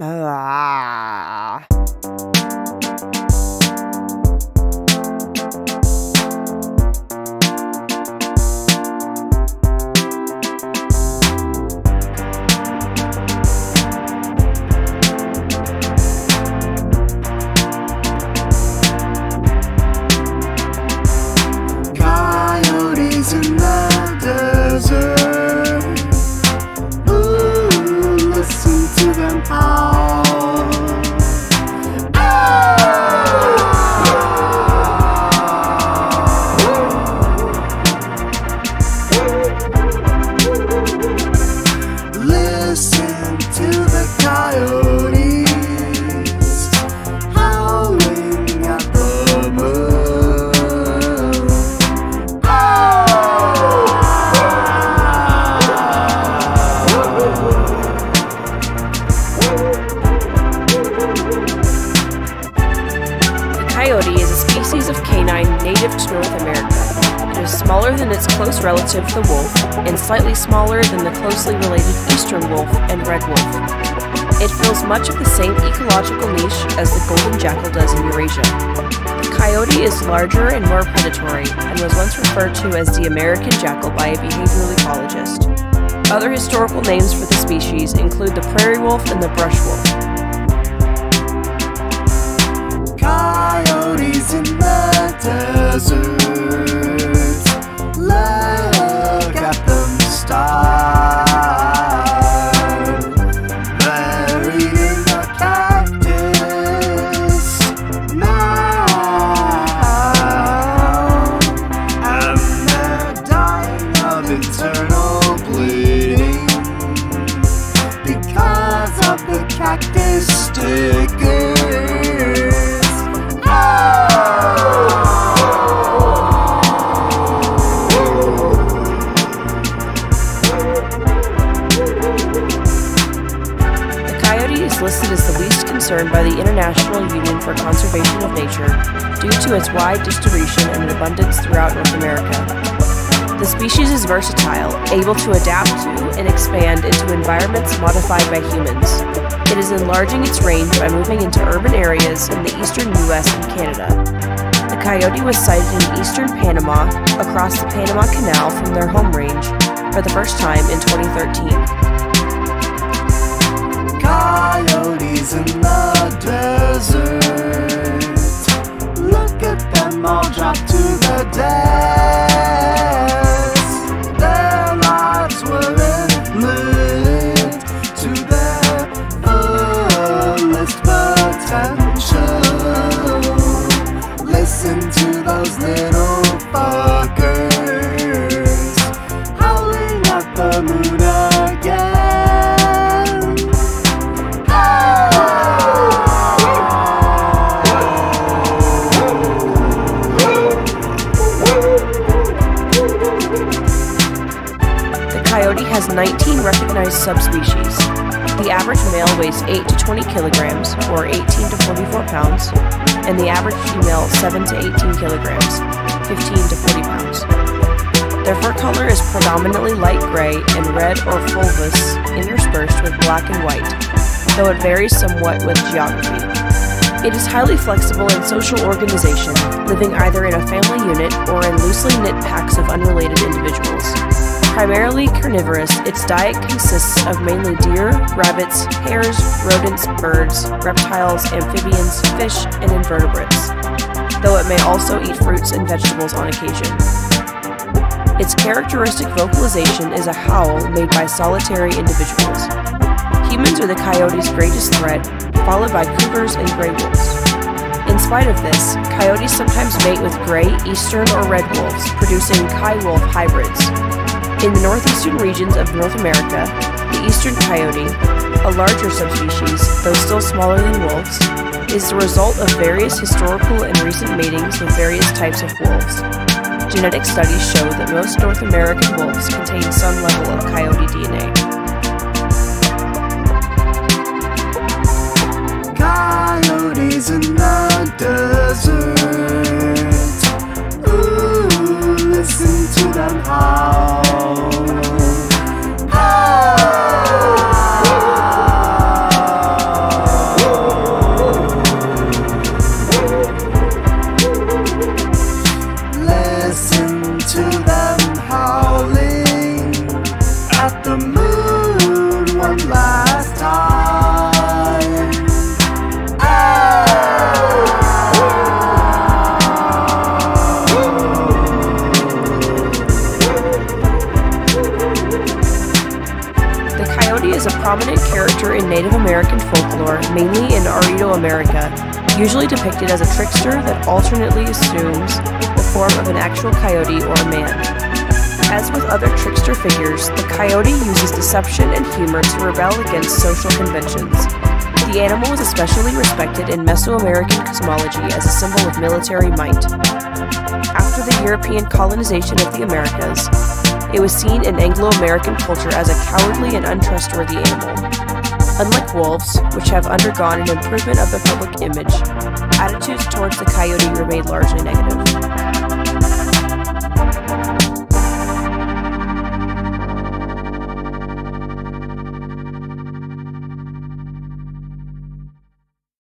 Ah. Than its close relative the wolf and slightly smaller than the closely related eastern wolf and red wolf. It fills much of the same ecological niche as the golden jackal does in Eurasia. The coyote is larger and more predatory and was once referred to as the American jackal by a behavioral ecologist. Other historical names for the species include the prairie wolf and the brush wolf. Stickers. The coyote is listed as the least concerned by the International Union for Conservation of Nature due to its wide distribution and abundance throughout North America. The species is versatile, able to adapt to and expand into environments modified by humans. It is enlarging its range by moving into urban areas in the eastern US and Canada. The coyote was sighted in eastern Panama across the Panama Canal from their home range for the first time in 2013. Coyotes in has 19 recognized subspecies. The average male weighs 8 to 20 kilograms, or 18 to 44 pounds, and the average female 7 to 18 kilograms, 15 to 40 pounds. Their fur color is predominantly light gray and red or fulvous interspersed with black and white, though it varies somewhat with geography. It is highly flexible in social organization, living either in a family unit or in loosely knit packs of unrelated individuals. Primarily carnivorous, its diet consists of mainly deer, rabbits, hares, rodents, birds, reptiles, amphibians, fish, and invertebrates, though it may also eat fruits and vegetables on occasion. Its characteristic vocalization is a howl made by solitary individuals. Humans are the coyote's greatest threat, followed by cougars and gray wolves. In spite of this, coyotes sometimes mate with gray, eastern, or red wolves, producing coy-wolf hybrids. In the northeastern regions of North America, the eastern coyote, a larger subspecies, though still smaller than wolves, is the result of various historical and recent matings with various types of wolves. Genetic studies show that most North American wolves contain some level of coyote DNA. listen to them howling at the moon one last time. The coyote is a prominent character in Native American folklore, mainly in Aridoamerica, usually depicted as a trickster that alternately assumes form of an actual coyote or a man. As with other trickster figures, the coyote uses deception and humor to rebel against social conventions. The animal is especially respected in Mesoamerican cosmology as a symbol of military might. After the European colonization of the Americas, it was seen in Anglo American culture as a cowardly and untrustworthy animal. Unlike wolves, which have undergone an improvement of their public image, attitudes towards the coyote remain largely negative.